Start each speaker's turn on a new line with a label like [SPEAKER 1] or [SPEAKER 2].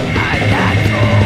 [SPEAKER 1] I Oh,